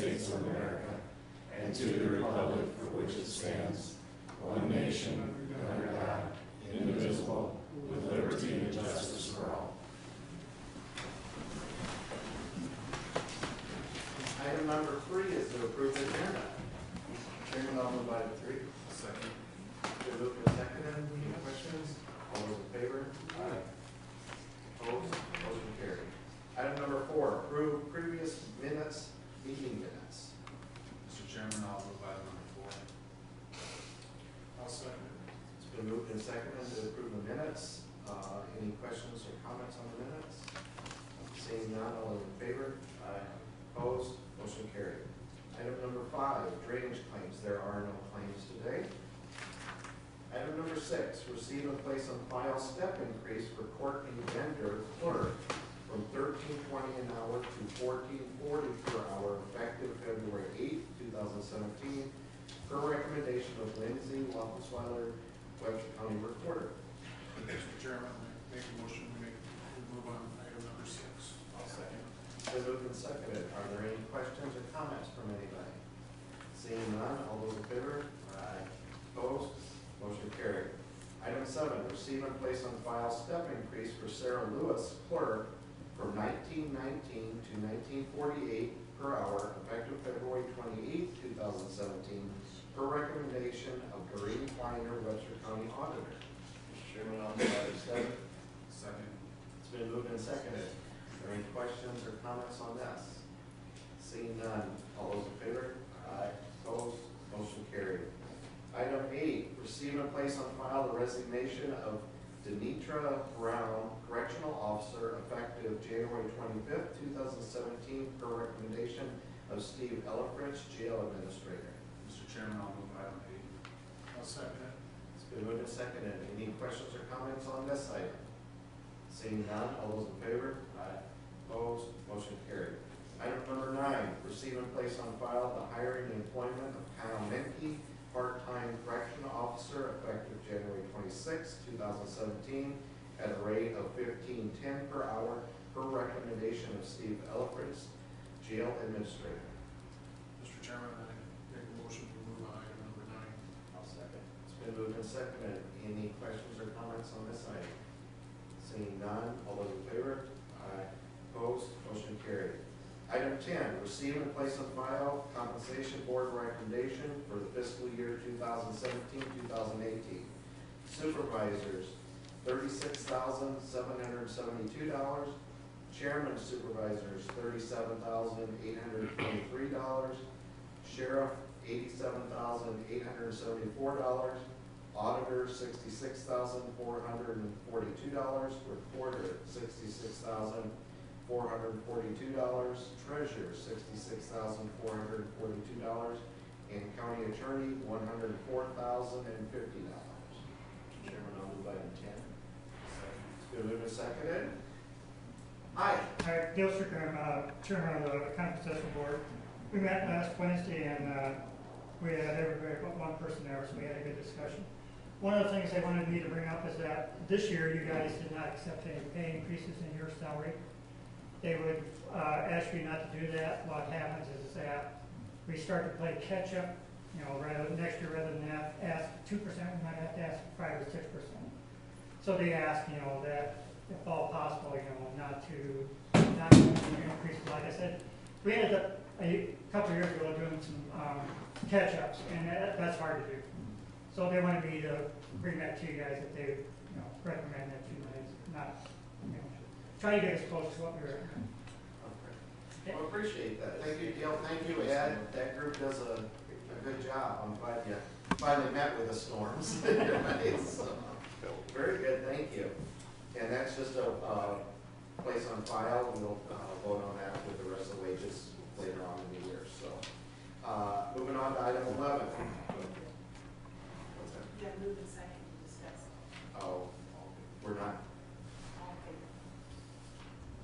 States of America and to the republic for which it stands, one nation, under God, indivisible, with liberty and justice for all. Item number three is to approve the agenda. Chairman, I'll move item three. Second. Been moved and seconded. Any questions? All those in favor? Aye. Opposed? Motion carried. Item number four, approve previous minutes, meeting minutes. Mr. Chairman, I'll move item number four. I'll second It's been moved and seconded to approve the minutes. Uh, Any questions or comments on the minutes? Seeing none, all in favor? Aye. Opposed? Motion carried. Item number five, drainage claims. There are no claims today. Item number six, receive and place on file step increase for Courtney Bender clerk from thirteen twenty an hour to fourteen forty per hour effective February eighth, two thousand seventeen, per recommendation of Lindsay Laufersweiler, Webster County Recorder. Mr. Chairman, I make a motion, we make, we move on item number six. I'll second. Been moved and seconded. Are there any questions or comments from anybody? Seeing none, all those in favor? Aye. Opposed? Motion carried. Item seven, receive and place on file step increase for Sarah Lewis, clerk, from nineteen nineteen to nineteen forty-eight per hour, effective February twenty-eighth, two thousand seventeen, per recommendation of Doreen Kleiner, Webster County Auditor. Mr. Chairman, I'll move item seven. Second. It's been moved and seconded. Are there any questions or comments on this? Seeing none, all those in favor? Aye. Opposed? Motion carried. Item eight, receive and place on file the resignation of Denitra Brown, correctional officer, effective January twenty-fifth, two thousand seventeen, per recommendation of Steve Elifrich, jail administrator. Mr. Chairman, I'll move item eight. I'll second it. It's been moved and seconded. Any questions or comments on this item? Seeing none, all those in favor? Aye. Opposed? Motion carried. Item number nine, receive and place on file the hiring and employment of Kyle Menke, part-time correctional officer, effective January twenty-sixth, two thousand seventeen, at a rate of fifteen ten per hour, per recommendation of Steve Elfrist, jail administrator. Mr. Chairman, I make a motion, we been moved and seconded. Any questions or comments on this item? Seeing none, all those in favor? Aye. Opposed? Motion carried. Item 10, receive and place on file compensation board recommendation for the fiscal year 2017-2018. Supervisors, $36,772. Chairman supervisors, $37,823. Sheriff, $87,874. Auditor, sixty-six thousand, four hundred and forty-two dollars. Recorder, sixty-six thousand, four hundred and forty-two dollars. Treasurer, sixty-six thousand, four hundred and forty-two dollars. And county attorney, one hundred and four thousand and fifty dollars. Chairman, I'll move item ten. It's been seconded. Aye. Hi, Dale Strickland, uh, Chairman of the County Board. We met last Wednesday and uh, we had everybody but one person there, so we had a good discussion. One of the things they wanted me to bring up is that this year you guys did not accept any pay increases in your salary. They would uh, ask you not to do that. What happens is that we start to play catch-up, you know, rather, next year rather than ask two percent, we might have to ask five or six percent. So they ask, you know, that if all possible, you know, not to, not to increase, like I said, we ended up a couple of years ago doing some, um, catch-ups, and that, that's hard to do. So they want to be to bring that to you guys if they, you know, recommend that you guys not, you know, try to get as close to what we're. Well, appreciate that. Thank you, Dale. Thank you, Ed. That group does a, a good job. I'm glad you finally met with the storms. so, very good. Thank you. And that's just a uh, place on file. We'll uh, vote on that with the rest of the wages later on in the year. So, uh, moving on to item 11 discuss. Oh, we're not,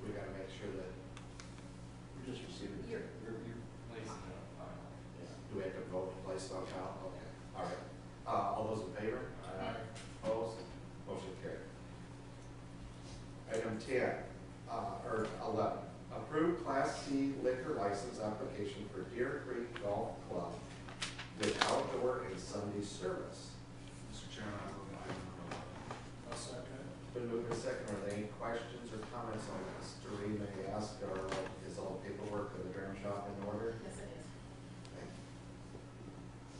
we gotta make sure that we're just receiving. You're- You're, you're placing it on file. Do we have to vote to place it on file? Okay, all right. Uh, all those in favor? Aye. Opposed? Motion carried. Item ten, uh, or eleven, approve Class C liquor license application for Deer Creek Golf Club with outdoor and Sunday service. Mr. Chairman, I move item number eleven. I'll second it. Been moved and seconded. Are there any questions or comments on this? Doreen, may I ask, are, is all paperwork for the dram shop in order? Yes, it is. Thank you.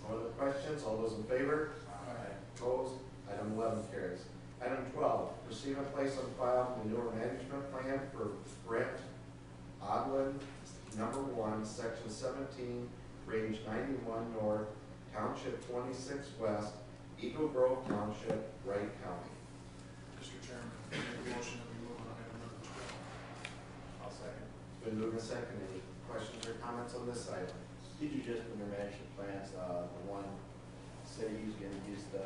No other questions? All those in favor? Aye. Opposed? Item eleven carries. Item twelve, receive and place on file manure management plan for Brent Odlin, number one, section seventeen, range ninety-one north, township twenty-six west, Eagle Grove Township, Wright County. Mr. Chairman, I make a motion that we move on item number twelve. I'll second. Been moved and seconded. Any questions or comments on this item? Did you just, when your management plans, uh, the one said he was gonna use the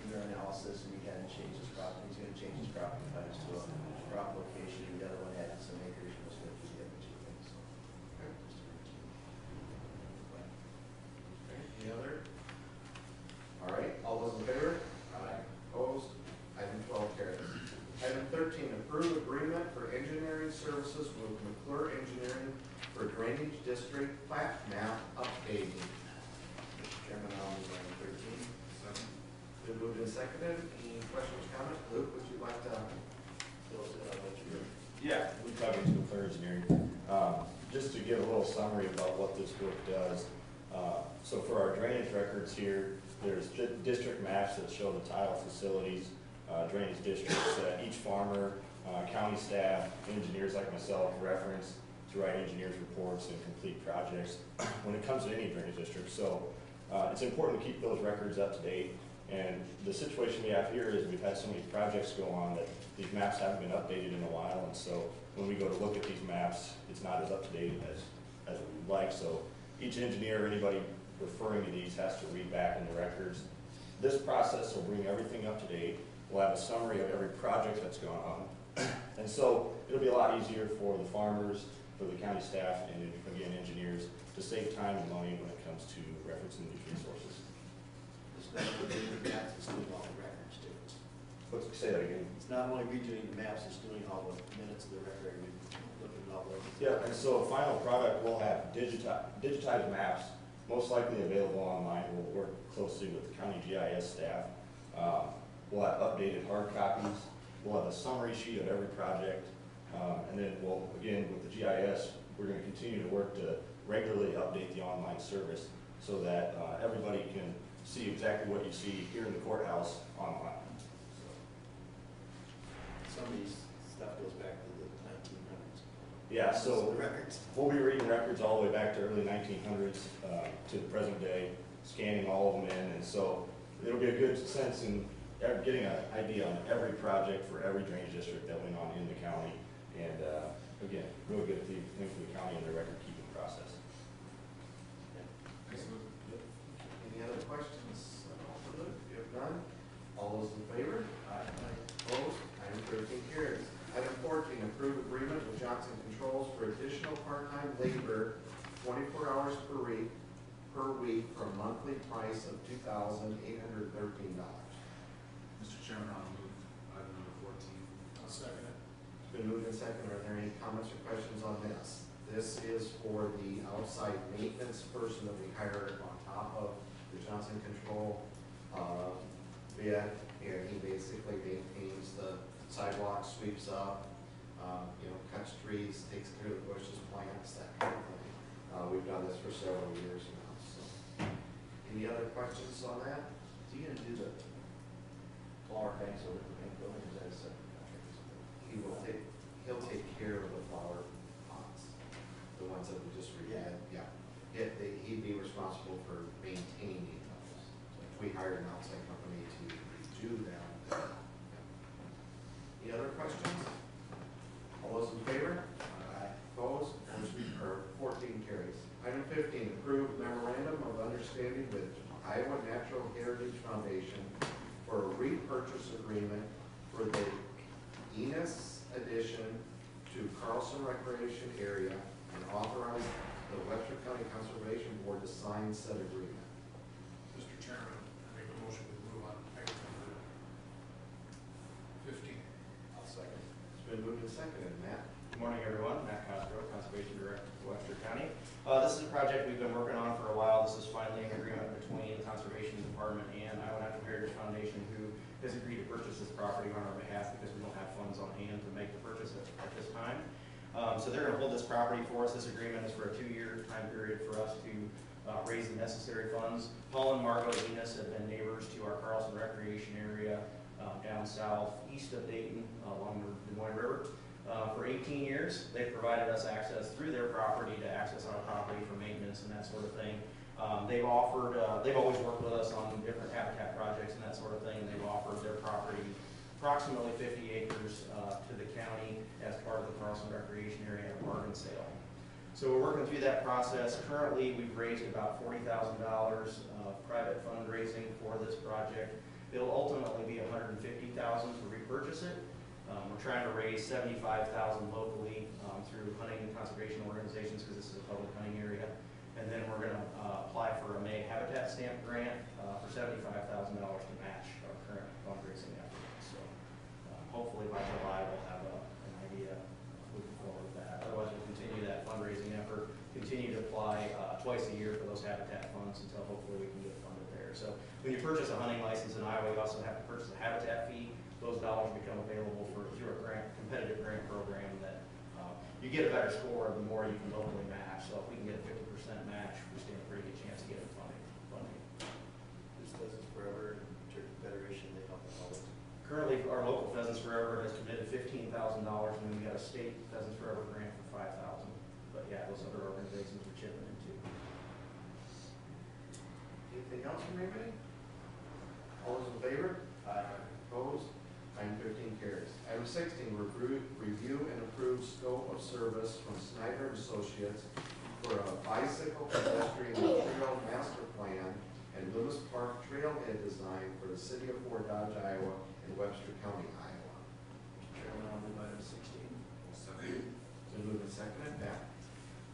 meter analysis and he hadn't changed his crop, he's gonna change his cropping times to a crop location, the other one had some acres, he was gonna do the other two things. Any other? All right, all those in favor? Aye. Opposed? Item twelve carries. Item thirteen, approve agreement for engineering services with McClure Engineering for Drainage District plat map updating. Mr. Chairman, I'll move item thirteen. Second. Been moved and seconded. Any questions, comments? Luke, would you like to? Fill us in on what you're doing. Yeah, we covered to McClure Engineering. Um, Just to give a little summary about what this work does. uh, So for our drainage records here, there's district maps that show the tile facilities, uh, drainage districts that each farmer, uh, county staff, engineers like myself reference to write engineers reports and complete projects when it comes to any drainage district. So uh, it's important to keep those records up to date. And the situation we have here is we've had so many projects go on that these maps haven't been updated in a while, and so when we go to look at these maps, it's not as up to date as, as we'd like, so each engineer, or anybody referring to these has to read back in the records. This process will bring everything up to date, we'll have a summary of every project that's gone on, and so it'll be a lot easier for the farmers, for the county staff, and again, engineers, to save time and money when it comes to referencing these resources. It's not only doing the maps, it's doing all the records too. Let's say that again. It's not only redoing the maps, it's doing all the minutes of the record, looking at all those. Yeah, and so a final product will have digitized, digitized maps, most likely available online. We'll work closely with the county GIS staff. Um, We'll have updated hard copies. We'll have a summary sheet of every project. Um, And then we'll, again, with the GIS, we're gonna continue to work to regularly update the online service so that uh, everybody can see exactly what you see here in the courthouse online. Some of these stuff goes back to the nineteen hundreds. Yeah, so. The records. We'll be reading records all the way back to early nineteen hundreds, uh, to the present day, scanning all of them in, and so it'll be a good sense in ev- getting an idea on every project for every drainage district that went on in the county. And, uh, again, really good thing thing for the county and the record keeping process. Any other questions? If none, all those in favor? Opposed? Item thirteen carries. Item fourteen, approve agreement with Johnson Controls for additional part-time labor, twenty-four hours per week, per week for a monthly price of two thousand eight hundred thirteen dollars. Mr. Chairman, I'll move item number fourteen. I'll second it. It's been moved and seconded. Are there any comments or questions on this? This is for the outside maintenance person that we hired on top of the Johnson Control, uh, bid. And he basically maintains the sidewalk, sweeps up, um, you know, cuts trees, takes care of the bushes, plants, that kind of thing. Uh, we've done this for several years now, so. Any other questions on that? Is he gonna do the flower banks over the bank building, is that a separate contract? He will take, he'll take care of the flower pots, the ones that we just redid, yeah. They- he'd be responsible for maintaining those. If we hired an outside company to redo them. yeah. Any other questions? All those in favor? Aye. Opposed? Motion, or fourteen carries. Item fifteen, approve memorandum of understanding with Iowa Natural Heritage Foundation for a repurchase agreement for the Enos addition to Carlson Recreation Area and authorize the Webster County Conservation Board to sign said agreement. Mr. Chairman, I make a motion to move on item number fifteen. I'll second. It's been moved and seconded. Matt? Good morning, everyone. Matt Cosgrove, Conservation Director for Webster County. Uh, this is a project we've been working on for a while. This is finally an agreement between the Conservation Department and Iowa Natural Heritage Foundation, who has agreed to purchase this property on our behalf because we don't have funds on hand to make the purchase at, at this time. Um, so they're gonna hold this property for us. This agreement is for a two-year time period for us to, uh, raise the necessary funds. Paul and Margot Venus have been neighbors to our Carlson Recreation area, um, down south, east of Dayton, uh, along the Des Moines River. Uh, for eighteen years, they've provided us access through their property to access our property for maintenance and that sort of thing. Um, they've offered, uh, they've always worked with us on different habitat projects and that sort of thing, they've offered their property approximately fifty acres, uh, to the county as part of the Carlson Recreation Area bargain sale. So we're working through that process. Currently, we've raised about forty thousand dollars of private fundraising for this project. It'll ultimately be 150,000 to repurchase it. Um, we're trying to raise seventy-five thousand locally, um, through hunting and conservation organizations, because this is a public hunting area. And then we're gonna, uh, apply for a May Habitat Stamp Grant, uh, for seventy-five thousand dollars to match our current fundraising efforts. So, uh, hopefully by July, we'll have a, an idea of moving forward with that. Otherwise, we'll continue that fundraising effort, continue to apply, uh, twice a year for those habitat funds until hopefully we can get funded there. So, when you purchase a hunting license in Iowa, you also have to purchase a habitat fee those dollars become available for, through a grant, competitive grant program that, uh, you get a better score the more you can locally match. So if we can get a fifty percent match, we stand a pretty good chance of getting funding, funding. This Pheasants Forever, Turkey Federation, they help us all. Currently, our local Pheasants Forever has committed fifteen thousand dollars, and then we got a state Pheasants Forever grant for five thousand. But yeah, those other organizations we're chipping in too. Anything else from anybody? All those in favor? Aye. Opposed? Item fifteen carries. Item sixteen, review, review and approve scope of service from Snyder and Associates for a bicycle pedestrian trail master plan and Loomis Park trailhead design for the city of Fort Dodge, Iowa and Webster County, Iowa. Mr. Chairman, I'll move item sixteen. Been moved and seconded, Pat?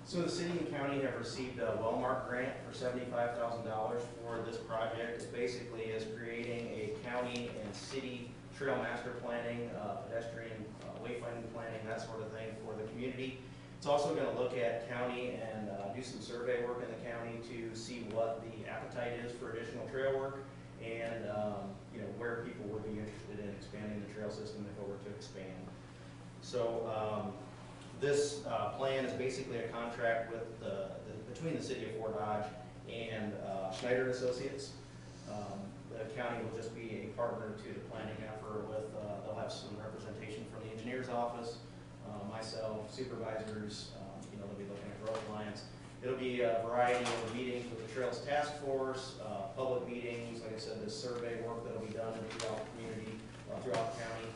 So the city and county have received a Wellmark grant for seventy-five thousand dollars for this project. It basically is creating a county and city trail master planning, uh, pedestrian uh, wayfinding planning, that sort of thing for the community. It's also gonna look at county and, uh, do some survey work in the county to see what the appetite is for additional trail work and, um, you know, where people would be interested in expanding the trail system if it were to expand. So, um, this uh, plan is basically a contract with the, the- between the city of Fort Dodge and uh, Snyder Associates. Um, The county will just be a partner to the planning effort with, uh, they'll have some representation from the engineer's office, uh, myself, supervisors, um, you know, they'll be looking at growth plans. It'll be a variety of meetings with the Trails Task Force, uh, public meetings, like I said, this survey work that'll be done throughout the community, uh, throughout the county,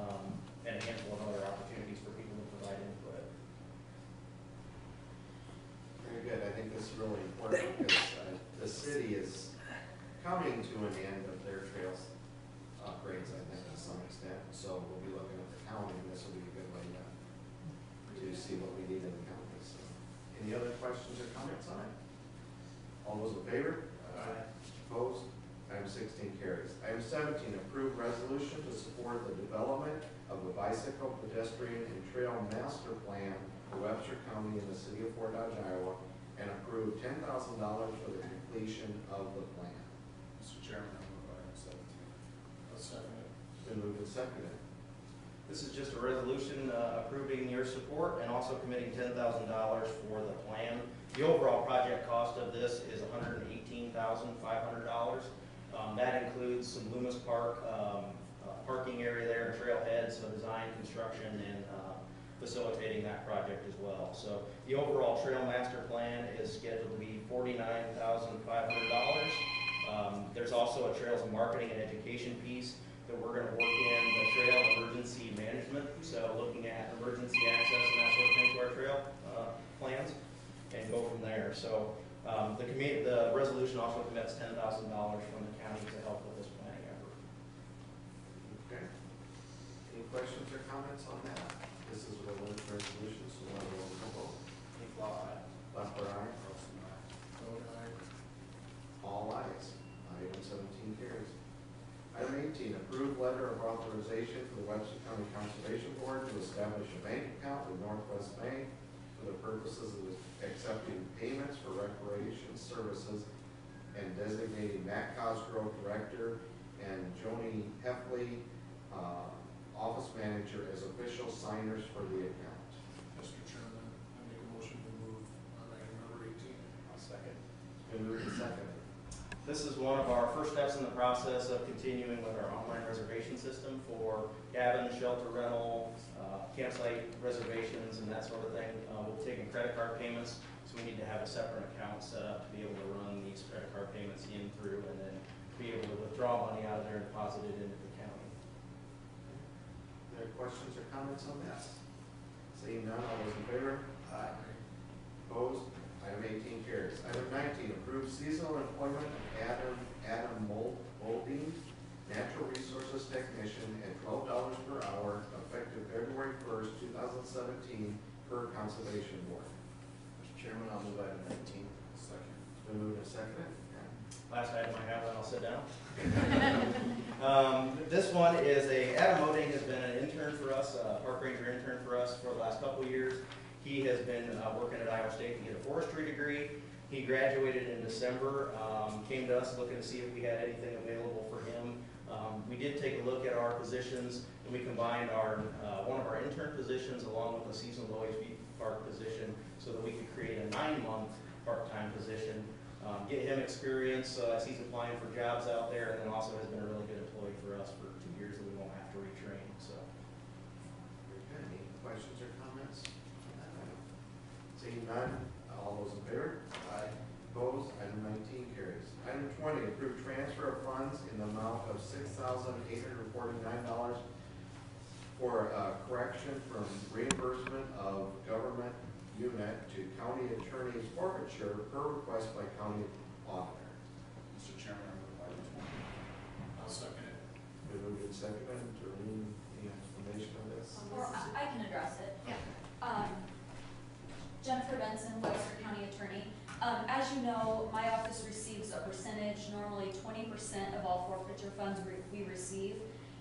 um, and a handful of other opportunities for people to provide input. Very good, I think this is really important because uh, the city is coming to an end of their trails upgrades, I think, to some extent. So we'll be looking at the county, and this will be a good way to, to see what we need in the county. So, Any other questions or comments on it? All those in favor? Aye. Opposed? Item sixteen carries. Item seventeen, approve resolution to support the development of a bicycle pedestrian and trail master plan for Webster County and the city of Fort Dodge, Iowa, and approve ten thousand dollars for the completion of the plan. Mr. Chairman, I'll move item seventeen. I'll second it. It's been moved and seconded. This is just a resolution uh, approving your support and also committing ten thousand dollars for the plan. The overall project cost of this is hundred and eighteen thousand five hundred dollars. Um, that includes some Loomis Park, um, uh, parking area there, trailhead, so design, construction, and, uh, facilitating that project as well. So the overall trail master plan is scheduled to be forty-nine thousand five hundred dollars. Um, there's also a trails marketing and education piece that we're gonna work in the trail emergency management, so looking at emergency access and that sort of thing to our trail, uh, plans, and go from there. So, um, the commi, the resolution also commits ten thousand dollars from the county to help with this planning effort. Okay. Any questions or comments on that? This is a limited resolution, so we'll have a roll call vote. Maflaw, aye. Left or aye? Carlson, aye. Aye. All ayes. Item seventeen carries. Item eighteen, approve letter of authorization for the Webster County Conservation Board to establish a bank account with Northwest Bank for the purposes of accepting payments for recreation services and designating Matt Cosgrove Director and Joni Heffley, uh, Office Manager as official signers for the account. Mr. Chairman, I make a motion to move on item number eighteen. I'll second. It's been moved and seconded. This is one of our first steps in the process of continuing with our online reservation system for cabin, shelter rental, uh, campsite reservations and that sort of thing. Uh, We're taking credit card payments, so we need to have a separate account set up to be able to run these credit card payments in through and then be able to withdraw money out of there and deposit it into the county. Any questions or comments on this? Seeing none, all those in favor? Aye. Opposed? Item eighteen carries. Item nineteen, approve seasonal employment of Adam, Adam Mol- Molding, natural resources technician at twelve dollars per hour effective February first, two thousand seventeen, per conservation board. Mr. Chairman, I'll move item nineteen. Second. It's been moved and seconded. Last item I have, and I'll sit down. Um, This one is a, Adam Moding has been an intern for us, a park ranger intern for us for the last couple of years. He has been uh, working at Iowa State to get a forestry degree. He graduated in December, um, came to us looking to see if we had anything available for him. Um, We did take a look at our positions, and we combined our, uh, one of our intern positions along with a seasonal OHV park position so that we could create a nine-month part-time position um, get him experience, uh, as he's applying for jobs out there, and then also has been a really good employee for us for two years that we won't have to retrain, so. Very good. Any questions or comments on that item? Seeing none, all those in favor? Aye. Opposed? Item nineteen carries. Item twenty, approve transfer of funds in the amount of six thousand eight hundred forty-nine dollars for uh, correction from reimbursement of government unit to county attorney's forfeiture per request by county auditor. Mr. Chairman, I move item twenty. I'll second it. Been moved and seconded. Doreen, any explanation of this? Or I I can address it. Um, Jennifer Benson, Webster County Attorney. Um, as you know, my office receives a percentage, normally twenty percent of all forfeiture funds we, we receive.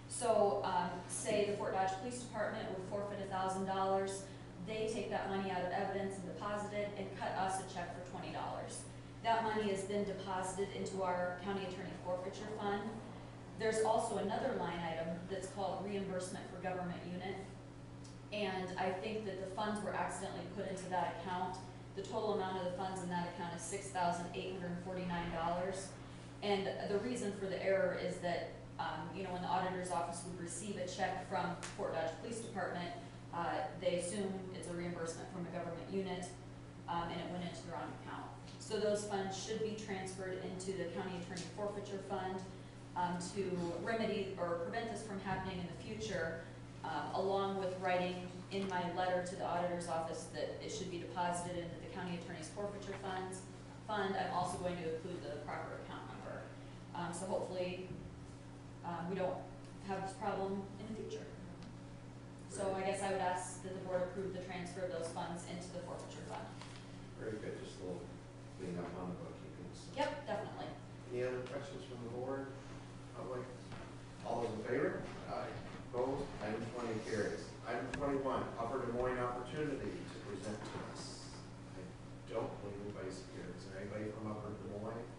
So, um, say the Fort Dodge Police Department would forfeit thousand dollars, they take that money out of evidence and deposit it and cut us a check for twenty dollars. That money is then deposited into our county attorney forfeiture fund. There's also another line item that's called reimbursement for government unit. And I think that the funds were accidentally put into that account. The total amount of the funds in that account is six thousand eight hundred and forty-nine dollars. And the reason for the error is that, um, you know, when the auditor's office would receive a check from Fort Dodge Police Department, uh, they assume it's a reimbursement from a government unit, um, and it went into the wrong account. So those funds should be transferred into the county attorney forfeiture fund, um, to remedy or prevent this from happening in the future, um, along with writing in my letter to the auditor's office that it should be deposited into the county attorney's forfeiture funds, fund, I'm also going to include the proper account number. Um, so hopefully, um, we don't have this problem in the future. So I guess I would ask that the board approve the transfer of those funds into the forfeiture fund. Very good, just a little cleanup on the bookkeeping. so. Yep, definitely. Any other questions from the board, public? All those in favor? Aye. Opposed? Item twenty carries. Item twenty-one, Upper Des Moines opportunity to present to us. I don't believe anybody's here. Is there anybody from Upper Des Moines?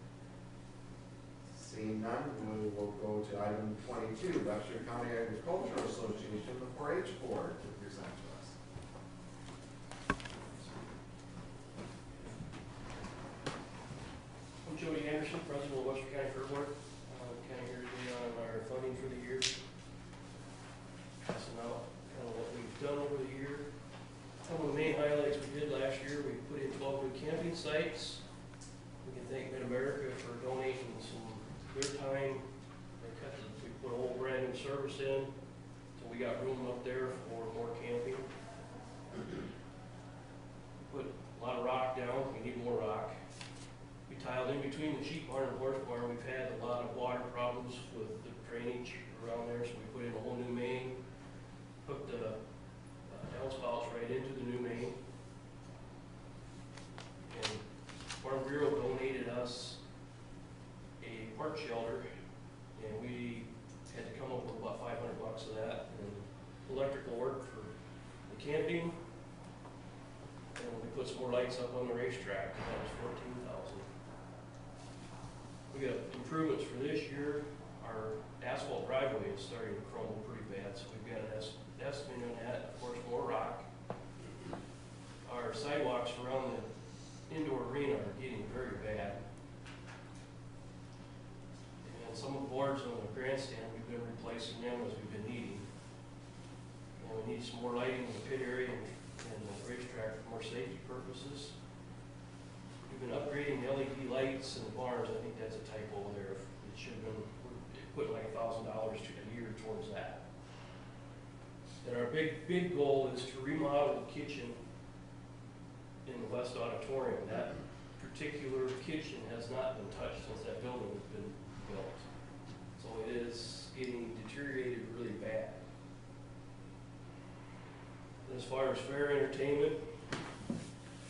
Seeing none, we will go to item twenty-two, Webster County Agricultural Association, the four H board to present to us. I'm Jody Anderson, President of Webster County Fair Board. Uh, Kind of here today on our funding for the year. Passing out kind of what we've done over the year. Some of the main highlights we did last year, we put in twelve new camping sites. We can thank Mid-America for donating some their time. They cut, the- we put a whole brand new service in, so we got room up there for more camping. Put a lot of rock down, we need more rock. We tiled in between the sheep barn and horse barn, we've had a lot of water problems with the drainage around there, so we put in a whole new main. Hooked the uh, downspouts right into the new main. And Farm Bureau donated us a park shelter, and we electrical work for the camping. And we put some more lights up on the racetrack, and that was fourteen thousand. We got improvements for this year, our asphalt driveway is starting to crumble pretty bad, so we've got an es- estimate on that, of course, more rock. Our sidewalks around the indoor arena are getting very bad. And some of the boards on the grandstand, we've been replacing them as we've been needing. And we need some more lighting in the pit area and, and the racetrack for more safety purposes. We've been upgrading the LED lights in the barns, I think that's a typo there, it should have been, we're like a thousand dollars a year towards that. And our big, big goal is to remodel the kitchen in the west auditorium. That particular kitchen has not been touched since that building has been built. So it is getting deteriorated really bad. As far as fair entertainment,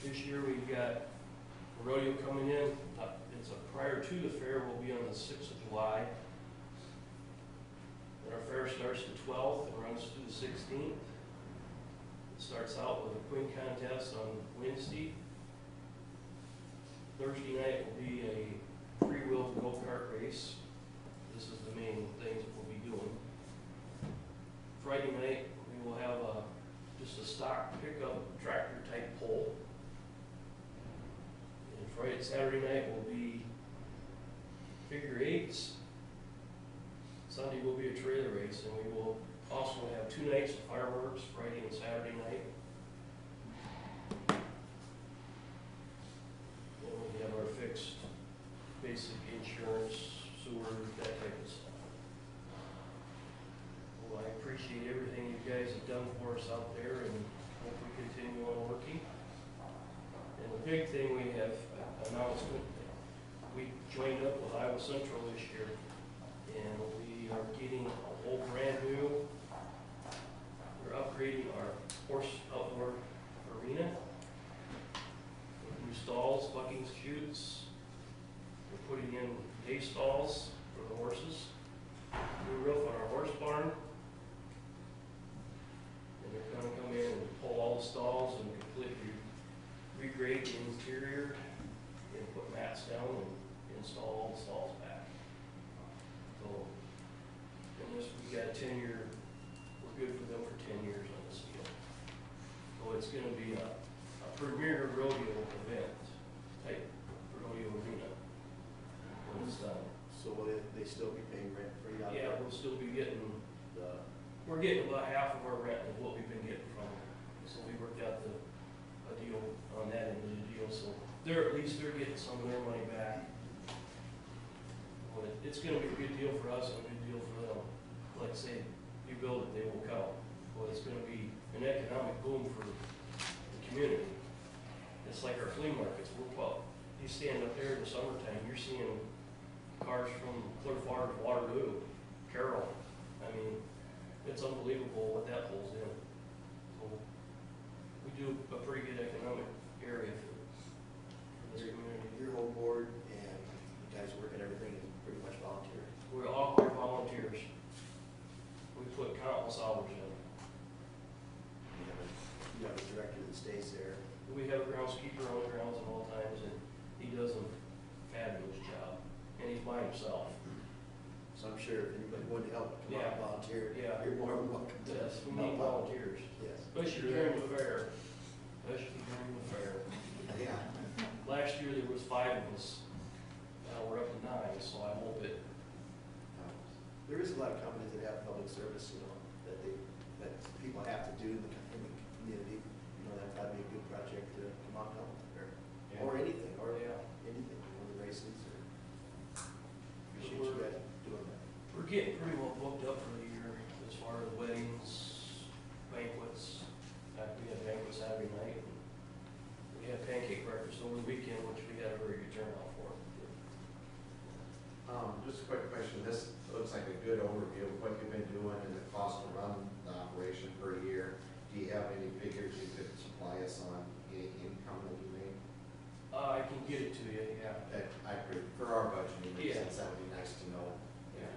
this year we've got rodeo coming in. Uh, It's a, prior to the fair will be on the sixth of July. And our fair starts the twelfth and runs through the sixteenth. It starts out with a queen contest on Wednesday. Thursday night will be a three-wheel go-kart race. This is the main things that we'll be doing. Friday night, we will have a, just a stock pickup tractor type pole. Friday, night will be figure eights. Sunday will be a trailer race, and we will also have two nights of fireworks, Friday and Saturday night. And we have our fixed basic insurance, sewer, that type of stuff. Well, I appreciate everything you guys have done for us out there and hope we continue on working. And the big thing we have announcement, we joined up with Iowa Central this year and we are getting a whole brand new, we're upgrading our horse outdoor arena. with New stalls, bucking chutes, we're putting in hay stalls for the horses, new roof on our horse barn. And they're gonna come in and pull all the stalls and completely regrade the interior and put mats down and install all the stalls back. So, and this, we got a ten-year, we're good for them for ten years on this deal. So it's gonna be a, a premier rodeo event, type rodeo arena when it's done. So will they, they still be paying rent free out Yeah, there? we'll still be getting, The, we're getting about half of our rent of what we've been getting from them. So we worked out the, a deal on that end of the deal, so they're, at least they're getting some of their money back. But it's gonna be a good deal for us and a good deal for them. Like I say, you build it, they will come. It's gonna be an economic boom for the community. It's like our flea markets, we're, well, you stand up there in the summertime, you're seeing cars from Clear Farm to Waterloo, Carroll. I mean, it's unbelievable what that pulls in. So, we do a pretty good economic area for for this community. your whole board and you guys work and everything is pretty much volunteer. We're all volunteers. We put countless hours in. You have a, you have a director that stays there. We have a groundskeeper on the grounds at all times, and he does a fabulous job, and he's by himself. So I'm sure if anybody wanted to help, come out and volunteer, Yeah. you're more than welcome to. Yes, we help need out. volunteers, Yes. especially during the fair, especially during the fair. Yeah. Last year, there was five of us, now we're up to nine, so I hope it, There is a lot of companies that have public service, you know, that they, that people have to do in the, in the community. You know, that, that'd be a good project to come out and help, or, or anything, or yeah. anything, you know, the races, or. Appreciate you guys doing that. We're getting pretty well booked up for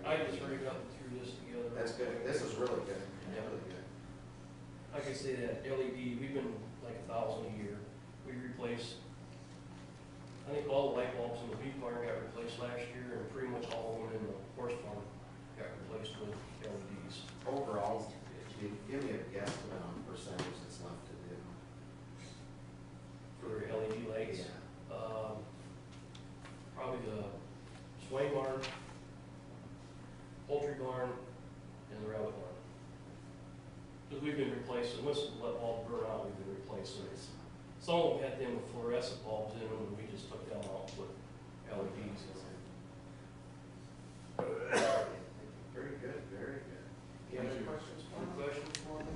I just rigged up and threw this together. That's good. This is really good. Really good. I can say that LED, we've been like a thousand a year. We replace, I think all the light bulbs in the beef barn got replaced last year and pretty much all of them in the horse farm got replaced with LEDs. Overall, give me a guess about on percentage that's left to do. For LED lights? Yeah. Uh, probably the sway barn poultry barn, and the rabbit barn. Because we've been replacing, once the light bulb burn out, we've been replacing it. Some of them had them with fluorescent bulbs in them, and we just took them out with LEDs. Very good, very good. Any other questions? Any questions? for me?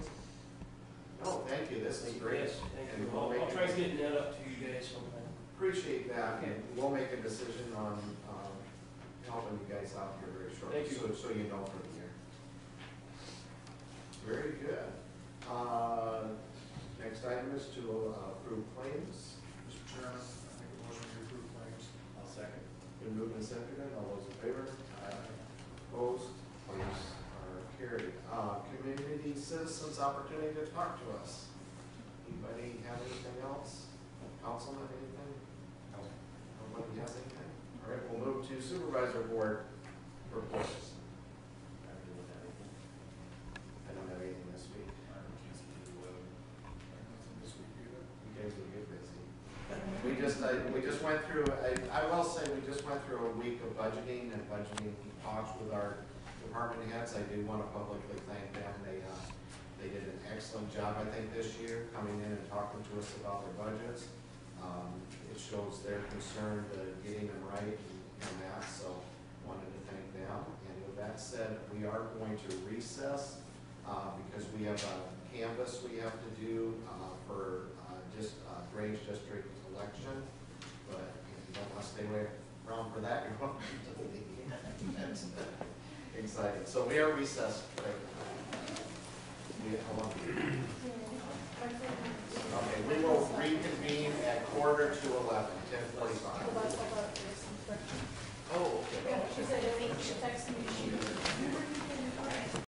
No, thank you, this is great. Yes, thank And you. we'll I'll, make I'll a- try getting that up to you guys sometime. Appreciate that, and we'll make a decision on, helping you guys out here very shortly. Thank you. So, so you know for the year. Very good. Uh, next item is to uh, approve claims. Mr. Chairman, I make a motion to approve claims. I'll second. Been moved and seconded, all those in favor? Opposed, claims are carried. Uh, community citizens opportunity to talk to us. Anybody have anything else? Councilman, anything? No. Nobody has anything? All right, we'll move to supervisor board reports. I don't know that anything. I don't have anything this week. This week either. You guys will get busy. We just, I, we just went through, I, I will say, we just went through a week of budgeting and budgeting talks with our department heads. I do want to publicly thank them. They, uh, they did an excellent job, I think, this year, coming in and talking to us about their budgets. Um, it shows their concern to getting them right and that, so wanted to thank them. And with that said, we are going to recess, uh, because we have a canvas we have to do, uh, for, uh, just, uh, drainage district election. But if you don't want to stay around for that, you're welcome to leave. Exciting. So we are recessed right now. Okay, we will reconvene at quarter to eleven, ten forty-five. Oh, okay. She said, I think she texted me,